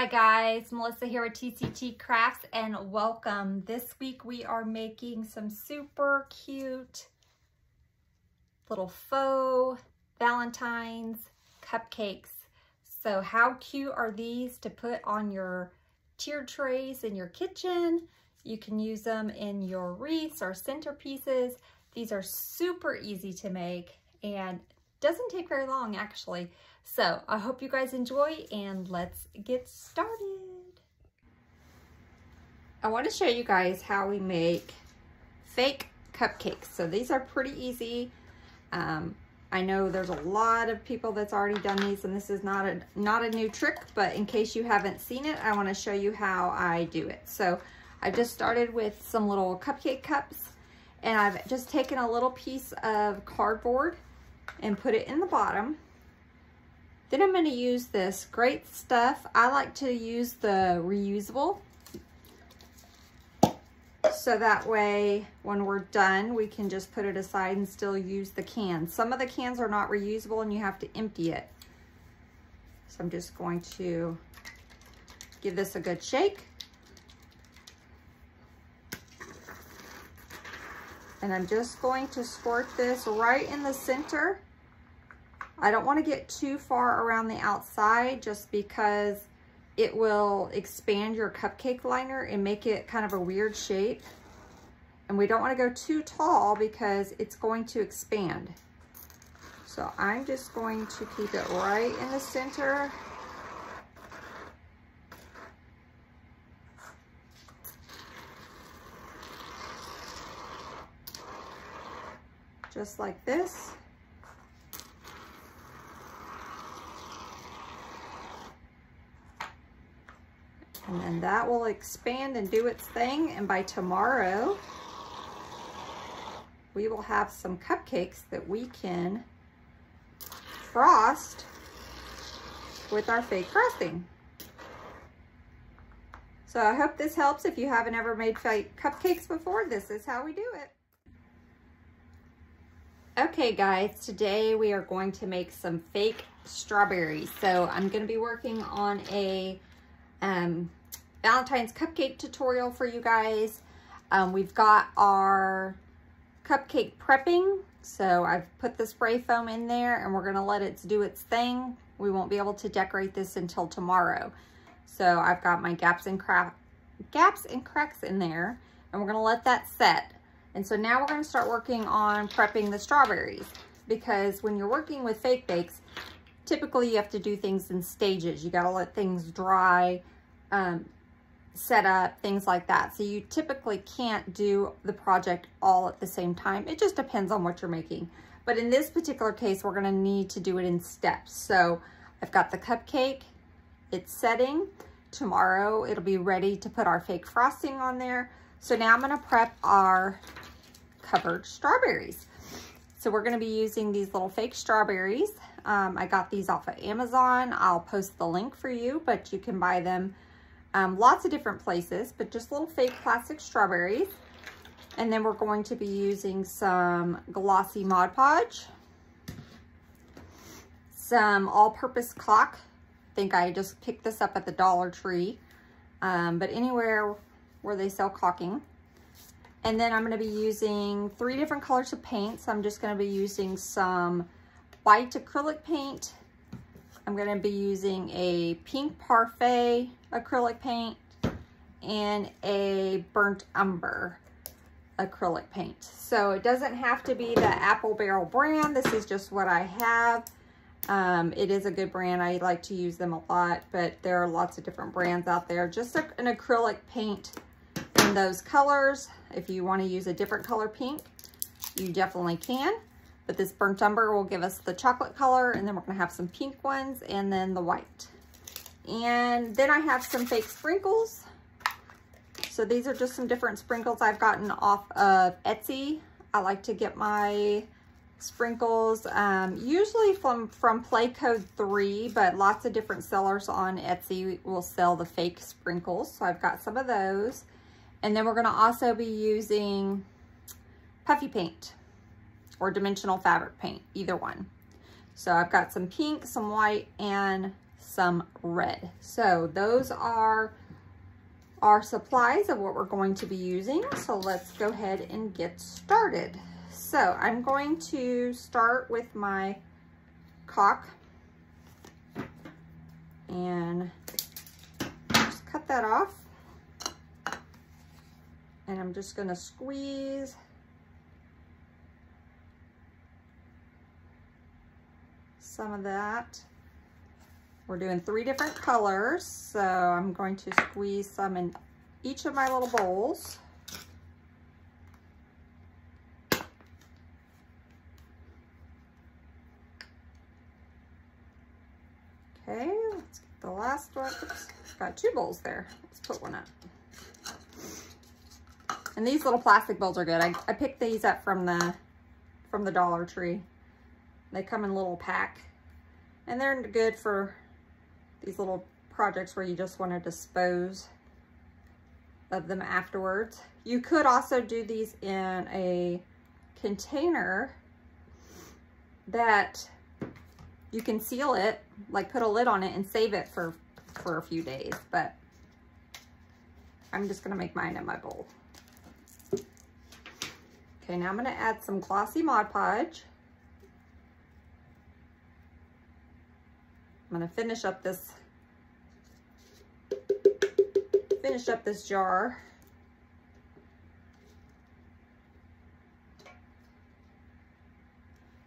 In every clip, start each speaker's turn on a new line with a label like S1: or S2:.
S1: Hi guys, Melissa here with TCT Crafts and welcome. This week we are making some super cute little faux Valentine's cupcakes. So how cute are these to put on your tier trays in your kitchen? You can use them in your wreaths or centerpieces. These are super easy to make and doesn't take very long actually. So I hope you guys enjoy and let's get started. I want to show you guys how we make fake cupcakes. So these are pretty easy. Um, I know there's a lot of people that's already done these and this is not a, not a new trick, but in case you haven't seen it, I want to show you how I do it. So I just started with some little cupcake cups and I've just taken a little piece of cardboard and put it in the bottom then I'm going to use this great stuff. I like to use the reusable. So that way, when we're done, we can just put it aside and still use the can. Some of the cans are not reusable and you have to empty it. So I'm just going to give this a good shake. And I'm just going to squirt this right in the center I don't want to get too far around the outside just because it will expand your cupcake liner and make it kind of a weird shape. And we don't want to go too tall because it's going to expand. So I'm just going to keep it right in the center. Just like this. And then that will expand and do its thing. And by tomorrow, we will have some cupcakes that we can frost with our fake frosting. So I hope this helps. If you haven't ever made fake cupcakes before, this is how we do it. Okay guys, today we are going to make some fake strawberries. So I'm going to be working on a um, Valentine's cupcake tutorial for you guys. Um, we've got our cupcake prepping. So I've put the spray foam in there and we're gonna let it do its thing. We won't be able to decorate this until tomorrow. So I've got my gaps and crack, gaps and cracks in there and we're gonna let that set. And so now we're gonna start working on prepping the strawberries because when you're working with fake bakes, typically you have to do things in stages. You gotta let things dry, um, set up, things like that. So you typically can't do the project all at the same time. It just depends on what you're making. But in this particular case, we're gonna need to do it in steps. So I've got the cupcake, it's setting. Tomorrow it'll be ready to put our fake frosting on there. So now I'm gonna prep our covered strawberries. So we're gonna be using these little fake strawberries. Um, I got these off of Amazon. I'll post the link for you, but you can buy them um, lots of different places, but just little fake plastic strawberries. And then we're going to be using some glossy Mod Podge, some all-purpose caulk. I think I just picked this up at the Dollar Tree, um, but anywhere where they sell caulking. And then I'm going to be using three different colors of paint. So I'm just going to be using some white acrylic paint. I'm going to be using a pink parfait acrylic paint and a burnt umber acrylic paint. So it doesn't have to be the Apple Barrel brand. This is just what I have. Um, it is a good brand. I like to use them a lot, but there are lots of different brands out there. Just a, an acrylic paint in those colors. If you want to use a different color pink, you definitely can. But this burnt umber will give us the chocolate color, and then we're to have some pink ones, and then the white. And then I have some fake sprinkles. So these are just some different sprinkles I've gotten off of Etsy. I like to get my sprinkles, um, usually from, from Play Code 3, but lots of different sellers on Etsy will sell the fake sprinkles. So I've got some of those. And then we're gonna also be using puffy paint or dimensional fabric paint, either one. So I've got some pink, some white, and some red. So those are our supplies of what we're going to be using. So let's go ahead and get started. So I'm going to start with my caulk and just cut that off. And I'm just gonna squeeze some of that. We're doing three different colors, so I'm going to squeeze some in each of my little bowls. Okay, let's get the last one. Oops, got two bowls there. Let's put one up. And these little plastic bowls are good. I, I picked these up from the from the Dollar Tree. They come in little pack. And they're good for these little projects where you just want to dispose of them afterwards. You could also do these in a container that you can seal it, like put a lid on it and save it for, for a few days, but I'm just gonna make mine in my bowl. Okay, now I'm gonna add some glossy Mod Podge. I'm gonna finish up this, finish up this jar.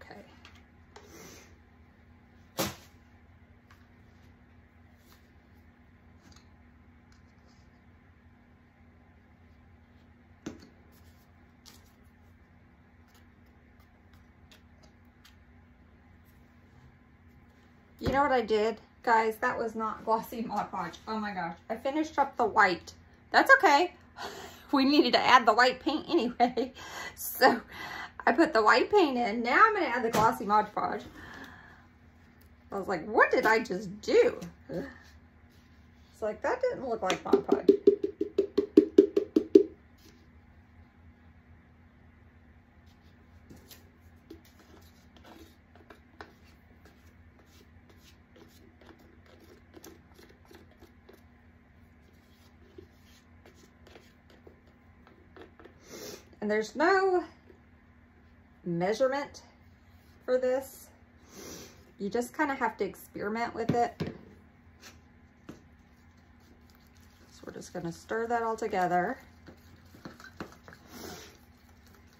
S1: Okay. You know what I did? Guys, that was not glossy Mod Podge. Oh my gosh. I finished up the white. That's okay. We needed to add the white paint anyway. So I put the white paint in. Now I'm going to add the glossy Mod Podge. I was like, what did I just do? It's like, that didn't look like Mod Podge. And there's no measurement for this. You just kind of have to experiment with it. So we're just going to stir that all together.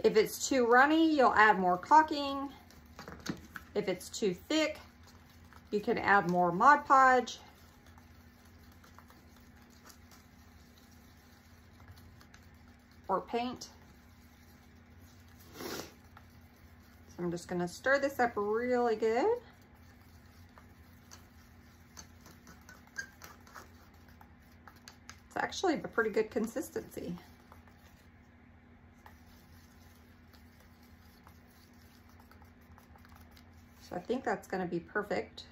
S1: If it's too runny, you'll add more caulking. If it's too thick, you can add more Mod Podge. Or paint. I'm just gonna stir this up really good. It's actually a pretty good consistency. So I think that's gonna be perfect.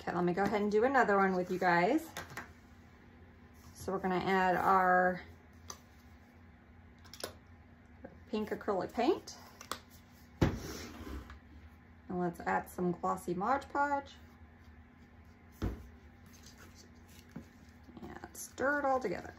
S1: Okay, let me go ahead and do another one with you guys. So we're gonna add our pink acrylic paint. And let's add some glossy Mod Podge. And stir it all together.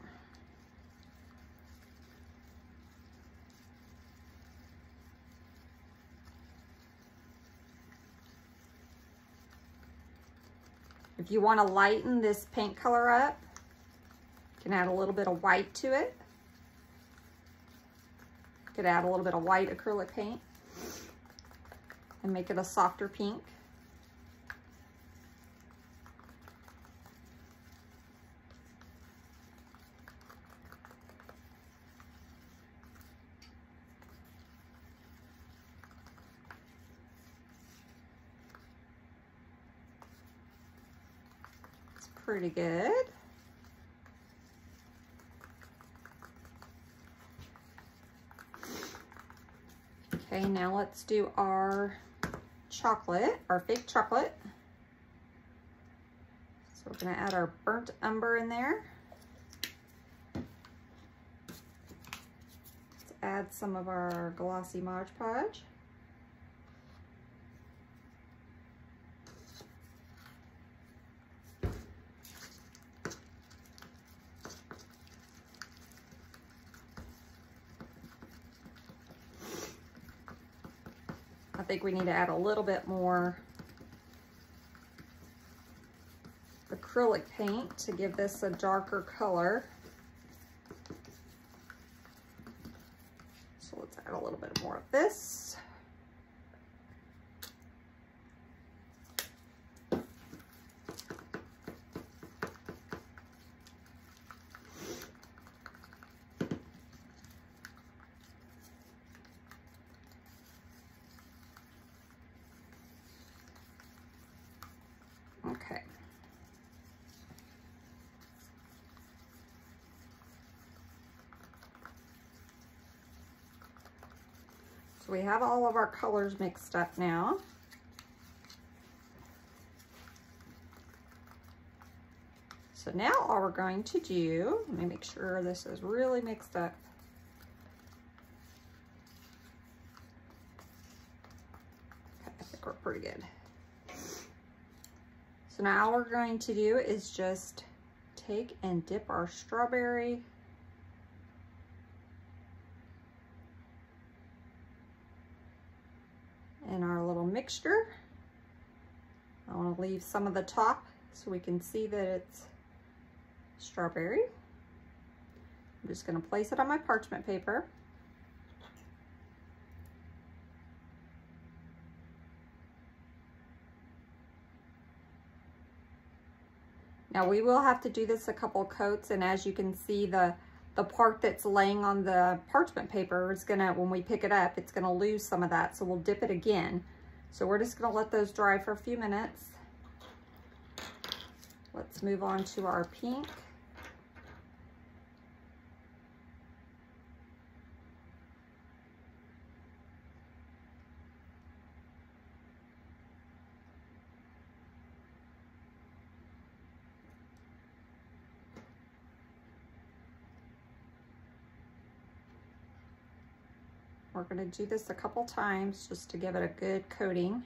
S1: If you want to lighten this paint color up, can add a little bit of white to it. Could add a little bit of white acrylic paint and make it a softer pink. It's pretty good. Okay, now let's do our chocolate, our fake chocolate. So we're gonna add our burnt umber in there. Let's add some of our glossy Mod Podge. Think we need to add a little bit more acrylic paint to give this a darker color. So let's add a little bit more of this. Okay. So we have all of our colors mixed up now. So now all we're going to do, let me make sure this is really mixed up. Okay, I think we're pretty good. So now all we're going to do is just take and dip our strawberry in our little mixture. I want to leave some of the top so we can see that it's strawberry. I'm just going to place it on my parchment paper. Now we will have to do this a couple coats and as you can see the the part that's laying on the parchment paper is gonna, when we pick it up, it's gonna lose some of that. So we'll dip it again. So we're just gonna let those dry for a few minutes. Let's move on to our pink. We're going to do this a couple times just to give it a good coating.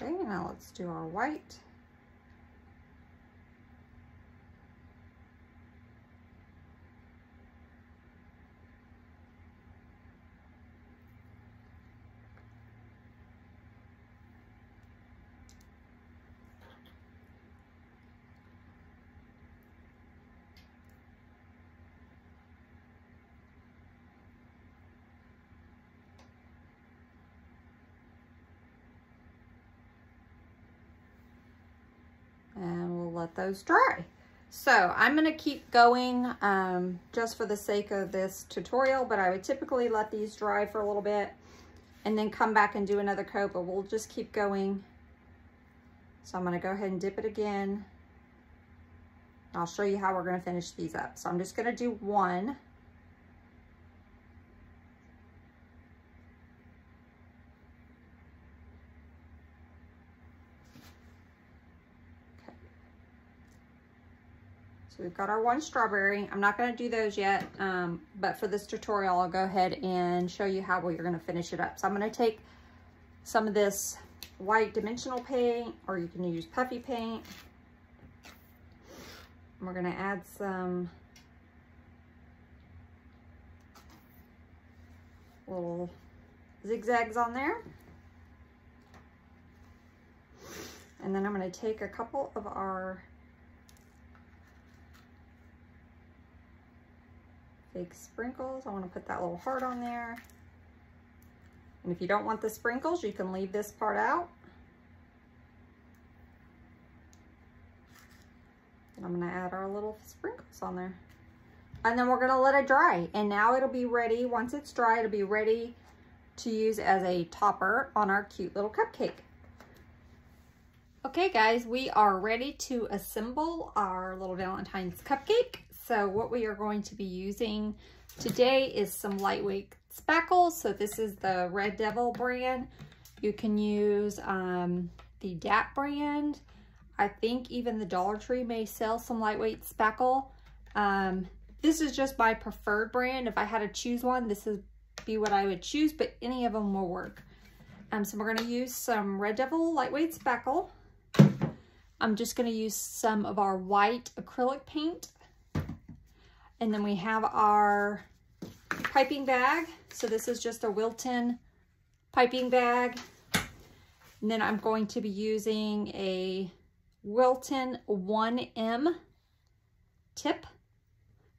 S1: Okay, now let's do our white. and we'll those dry. So I'm gonna keep going um, just for the sake of this tutorial, but I would typically let these dry for a little bit and then come back and do another coat, but we'll just keep going. So I'm gonna go ahead and dip it again. I'll show you how we're gonna finish these up. So I'm just gonna do one. We've got our one strawberry. I'm not gonna do those yet, um, but for this tutorial, I'll go ahead and show you how we're gonna finish it up. So I'm gonna take some of this white dimensional paint, or you can use puffy paint. We're gonna add some little zigzags on there. And then I'm gonna take a couple of our fake sprinkles. I want to put that little heart on there. And if you don't want the sprinkles, you can leave this part out. And I'm going to add our little sprinkles on there. And then we're going to let it dry. And now it'll be ready. Once it's dry, it'll be ready to use as a topper on our cute little cupcake. Okay guys, we are ready to assemble our little Valentine's cupcake. So what we are going to be using today is some lightweight spackles. So this is the Red Devil brand. You can use um, the DAP brand. I think even the Dollar Tree may sell some lightweight spackle. Um, this is just my preferred brand. If I had to choose one, this would be what I would choose, but any of them will work. Um, so we're gonna use some Red Devil lightweight spackle. I'm just gonna use some of our white acrylic paint. And then we have our piping bag. So this is just a Wilton piping bag. And then I'm going to be using a Wilton 1M tip.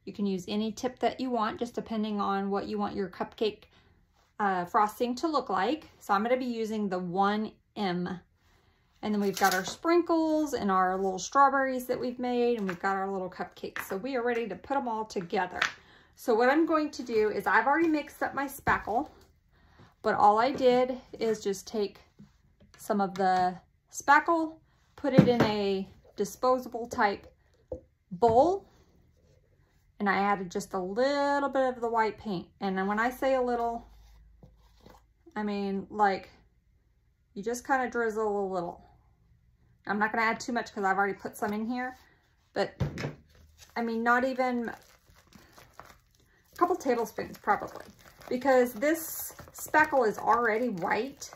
S1: You can use any tip that you want, just depending on what you want your cupcake uh, frosting to look like. So I'm going to be using the 1M. And then we've got our sprinkles and our little strawberries that we've made, and we've got our little cupcakes. So we are ready to put them all together. So what I'm going to do is I've already mixed up my spackle, but all I did is just take some of the spackle, put it in a disposable type bowl, and I added just a little bit of the white paint. And when I say a little, I mean like you just kind of drizzle a little. I'm not going to add too much because I've already put some in here, but I mean not even a couple tablespoons probably because this speckle is already white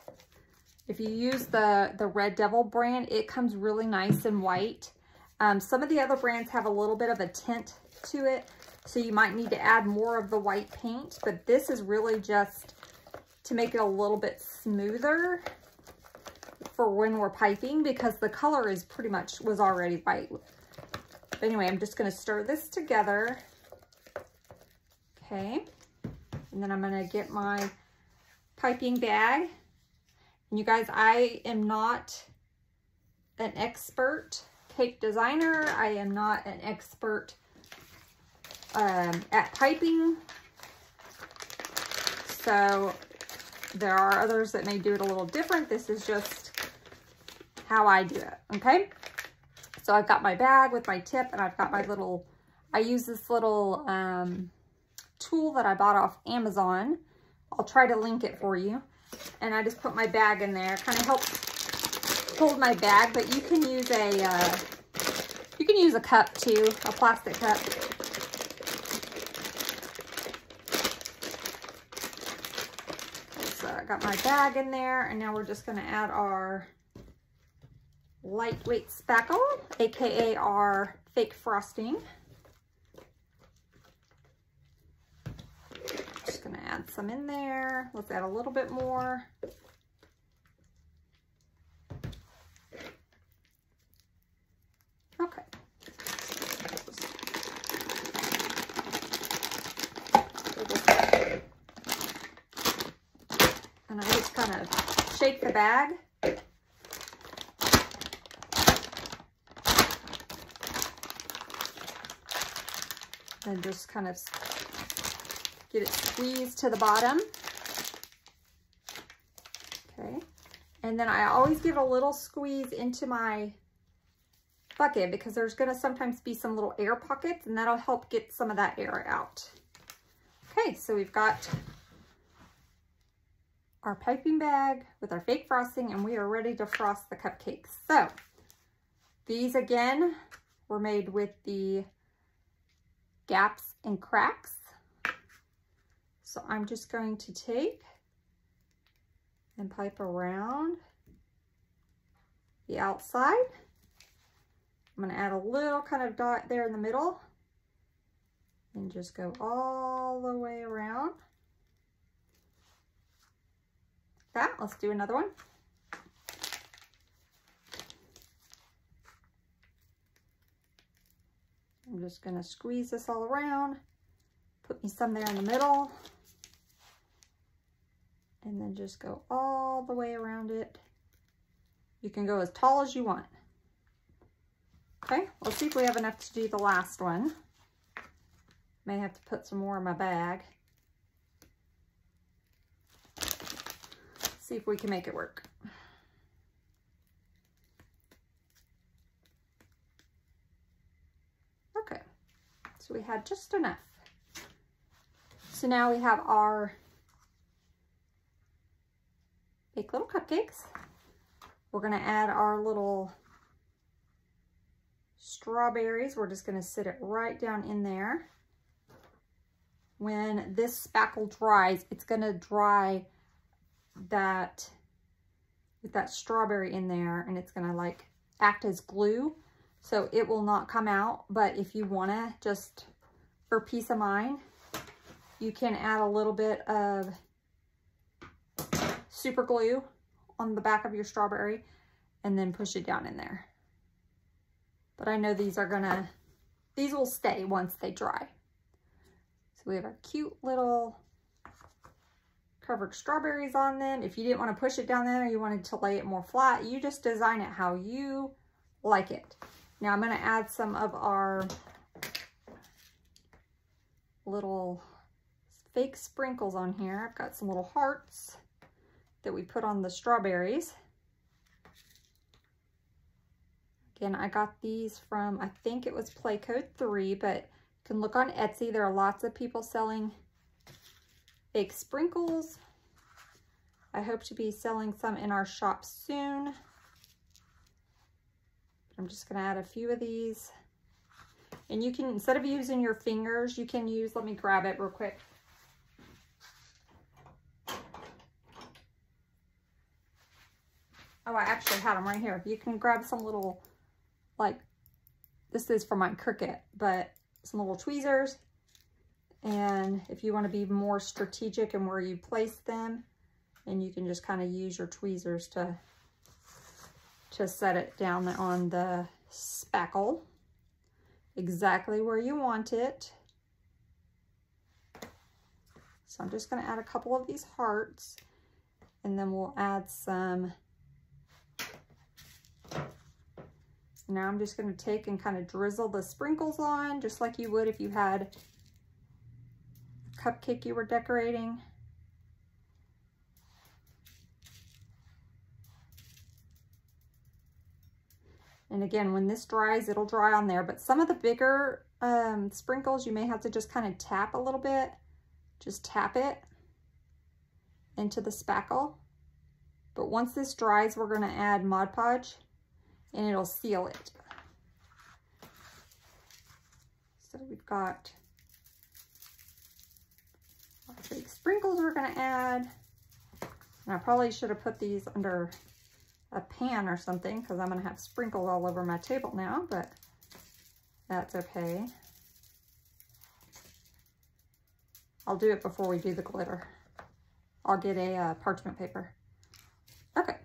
S1: if you use the, the Red Devil brand, it comes really nice and white. Um, some of the other brands have a little bit of a tint to it, so you might need to add more of the white paint, but this is really just to make it a little bit smoother for when we're piping because the color is pretty much was already white. But anyway, I'm just going to stir this together. Okay. And then I'm going to get my piping bag and you guys, I am not an expert cake designer. I am not an expert um, at piping. So there are others that may do it a little different. This is just how I do it, okay? So I've got my bag with my tip and I've got my little, I use this little um, tool that I bought off Amazon. I'll try to link it for you and I just put my bag in there. Kind of help hold my bag, but you can use a, uh, you can use a cup too, a plastic cup. So I got my bag in there, and now we're just gonna add our lightweight spackle, AKA our fake frosting. Just gonna add some in there. Let's add a little bit more. Okay. And I just kind of shake the bag. And just kind of Get it squeezed to the bottom. Okay. And then I always give a little squeeze into my bucket because there's going to sometimes be some little air pockets and that'll help get some of that air out. Okay, so we've got our piping bag with our fake frosting and we are ready to frost the cupcakes. So these again were made with the gaps and cracks so I'm just going to take and pipe around the outside. I'm going to add a little kind of dot there in the middle and just go all the way around. That, let's do another one. Just to squeeze this all around, put me some there in the middle and then just go all the way around it. You can go as tall as you want. Okay, let's see if we have enough to do the last one. May have to put some more in my bag. See if we can make it work. So we had just enough. So now we have our fake little cupcakes. We're gonna add our little strawberries. We're just gonna sit it right down in there. When this spackle dries, it's gonna dry that with that strawberry in there and it's gonna like act as glue. So it will not come out, but if you wanna just for peace of mind, you can add a little bit of super glue on the back of your strawberry and then push it down in there. But I know these are gonna, these will stay once they dry. So we have our cute little covered strawberries on them. If you didn't want to push it down there, you wanted to lay it more flat, you just design it how you like it. Now I'm going to add some of our little fake sprinkles on here. I've got some little hearts that we put on the strawberries. Again, I got these from, I think it was Play Code 3, but you can look on Etsy. There are lots of people selling fake sprinkles. I hope to be selling some in our shop soon. I'm just going to add a few of these. And you can, instead of using your fingers, you can use, let me grab it real quick. Oh, I actually had them right here. You can grab some little, like, this is for my Cricut, but some little tweezers. And if you want to be more strategic in where you place them, and you can just kind of use your tweezers to, to set it down on the spackle exactly where you want it. So I'm just going to add a couple of these hearts and then we'll add some Now I'm just going to take and kind of drizzle the sprinkles on, just like you would if you had cupcake you were decorating. And again, when this dries, it'll dry on there. But some of the bigger um, sprinkles, you may have to just kind of tap a little bit. Just tap it into the spackle. But once this dries, we're going to add Mod Podge and it'll seal it. So we've got our fake sprinkles we're gonna add. And I probably should have put these under a pan or something because I'm gonna have sprinkles all over my table now, but that's okay. I'll do it before we do the glitter. I'll get a uh, parchment paper. Okay.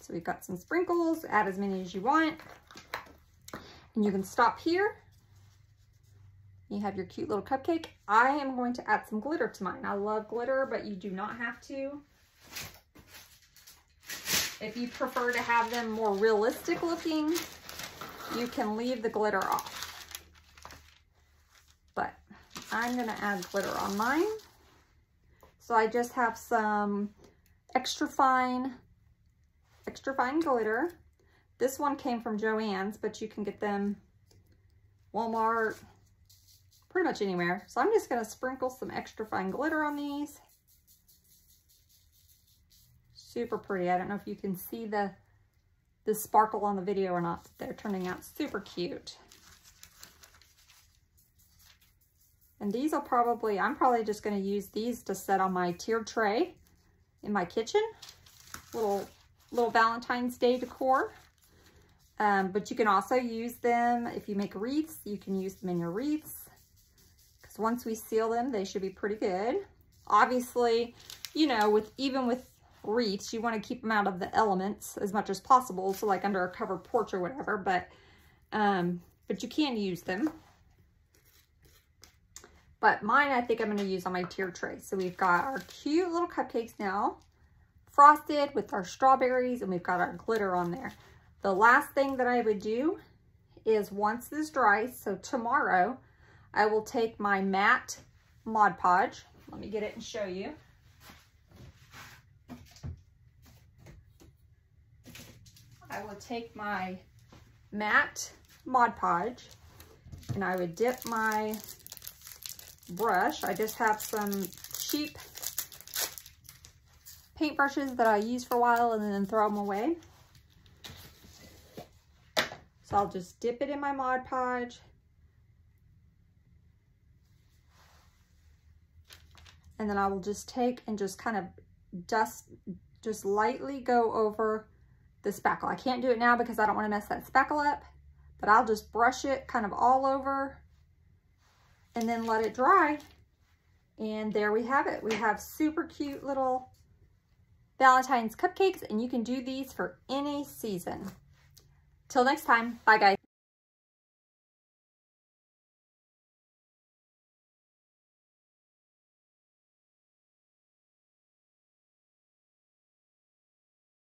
S1: So we've got some sprinkles, add as many as you want. And you can stop here. You have your cute little cupcake. I am going to add some glitter to mine. I love glitter, but you do not have to. If you prefer to have them more realistic looking, you can leave the glitter off. But I'm going to add glitter on mine. So I just have some extra fine extra fine glitter. This one came from Joann's, but you can get them Walmart, pretty much anywhere. So I'm just going to sprinkle some extra fine glitter on these. Super pretty. I don't know if you can see the, the sparkle on the video or not. They're turning out super cute. And these are probably, I'm probably just going to use these to set on my tiered tray in my kitchen. Little little Valentine's Day decor. Um, but you can also use them, if you make wreaths, you can use them in your wreaths. Because once we seal them, they should be pretty good. Obviously, you know, with even with wreaths, you want to keep them out of the elements as much as possible. So like under a covered porch or whatever, but, um, but you can use them. But mine, I think I'm going to use on my tier tray. So we've got our cute little cupcakes now frosted with our strawberries and we've got our glitter on there. The last thing that I would do is once this dries, so tomorrow, I will take my matte Mod Podge. Let me get it and show you. I will take my matte Mod Podge and I would dip my brush. I just have some cheap paintbrushes that I use for a while and then throw them away. So I'll just dip it in my Mod Podge. And then I will just take and just kind of dust, just lightly go over the spackle. I can't do it now because I don't want to mess that spackle up, but I'll just brush it kind of all over and then let it dry. And there we have it. We have super cute little Valentine's cupcakes and you can do these for any season. Till next time, bye guys.